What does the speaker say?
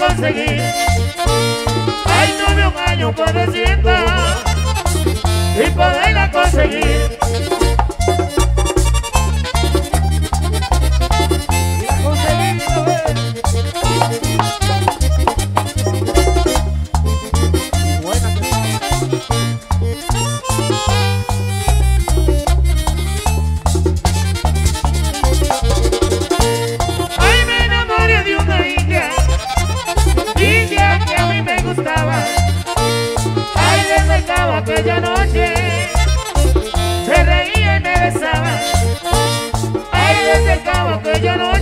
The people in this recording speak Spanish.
conseguir. aquella noche se reía y me besaba. Ay, desde cabo aquella noche.